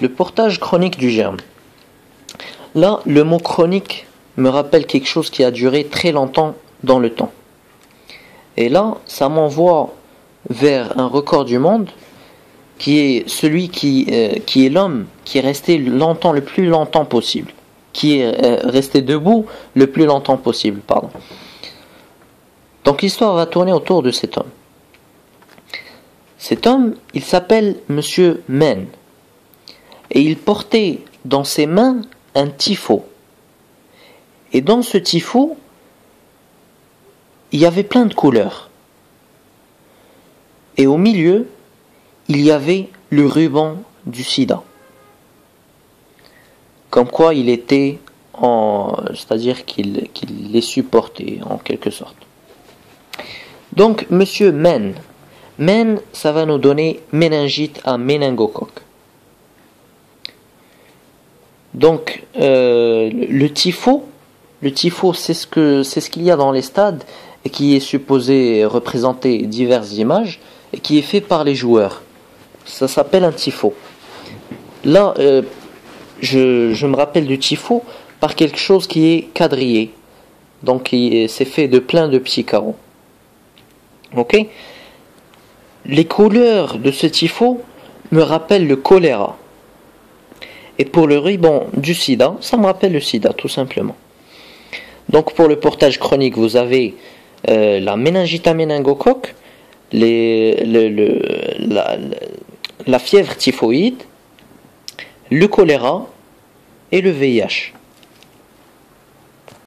le portage chronique du germe. Là, le mot chronique me rappelle quelque chose qui a duré très longtemps dans le temps. Et là, ça m'envoie vers un record du monde qui est celui qui, euh, est l'homme qui est resté longtemps, le plus longtemps possible, qui est euh, resté debout le plus longtemps possible, pardon. Donc l'histoire va tourner autour de cet homme. Cet homme, il s'appelle Monsieur Men, et il portait dans ses mains un tifo. Et dans ce tifo, il y avait plein de couleurs. Et au milieu, il y avait le ruban du sida. Comme quoi il était en. c'est-à-dire qu'il les supportait en quelque sorte. Donc, monsieur Men. Men, ça va nous donner méningite à méningocoque. Donc, euh, le tifo, le tifo, c'est ce que c'est ce qu'il y a dans les stades et qui est supposé représenter diverses images et qui est fait par les joueurs. Ça s'appelle un tifo. Là, euh, je, me rappelle du tifo par quelque chose qui est quadrillé. Donc, c'est fait de plein de petits carreaux. Ok? Les couleurs de ce tifo me rappellent le choléra. Et pour le ruban du sida, ça me rappelle le sida, tout simplement. Donc, pour le portage chronique, vous avez euh, la méningite à la, fièvre typhoïde, le choléra et le VIH.